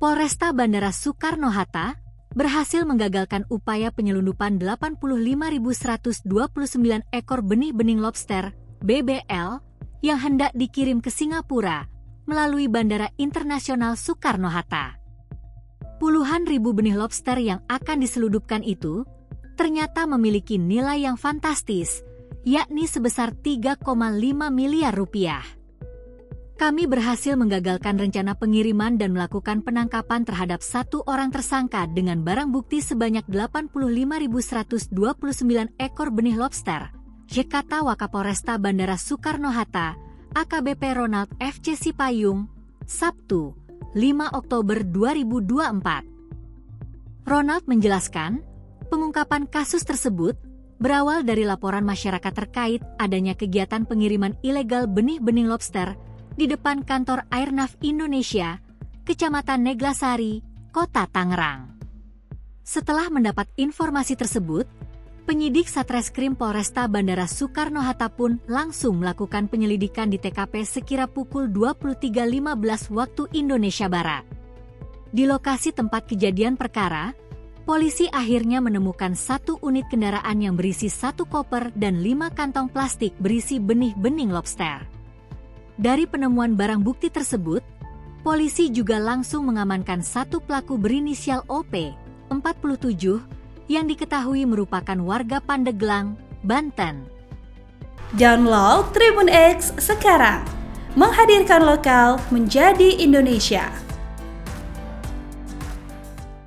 Polresta Bandara Soekarno-Hatta berhasil menggagalkan upaya penyelundupan 85.129 ekor benih-bening lobster BBL yang hendak dikirim ke Singapura melalui Bandara Internasional Soekarno-Hatta. Puluhan ribu benih lobster yang akan diseludupkan itu ternyata memiliki nilai yang fantastis, yakni sebesar 3,5 miliar rupiah. Kami berhasil menggagalkan rencana pengiriman dan melakukan penangkapan terhadap satu orang tersangka dengan barang bukti sebanyak 85.129 ekor benih lobster. Jakarta Wakapolresta Bandara Soekarno-Hatta, AKBP Ronald FC Sipayung, Sabtu, 5 Oktober 2024. Ronald menjelaskan, Pengungkapan kasus tersebut berawal dari laporan masyarakat terkait adanya kegiatan pengiriman ilegal benih-benih lobster di depan kantor Airnav Indonesia, Kecamatan Neglasari, Kota Tangerang. Setelah mendapat informasi tersebut, penyidik Satreskrim Polresta Bandara Soekarno-Hatta pun langsung melakukan penyelidikan di TKP sekira pukul 23.15 waktu Indonesia Barat. Di lokasi tempat kejadian perkara, polisi akhirnya menemukan satu unit kendaraan yang berisi satu koper dan lima kantong plastik berisi benih-bening lobster. Dari penemuan barang bukti tersebut, polisi juga langsung mengamankan satu pelaku berinisial OP, 47, yang diketahui merupakan warga Pandeglang, Banten. Download Tribun X sekarang, menghadirkan lokal menjadi Indonesia.